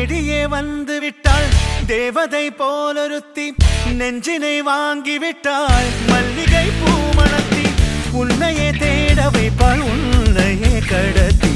வெளியே வந்து விட்டாள் தேவதை போலொருத்தி நெஞ்சினை வாங்கிவிட்டாள். மல்லிகை பூ மணத்தி உன்னையே தேட வைப்பாள் உன்னையே கடத்தி.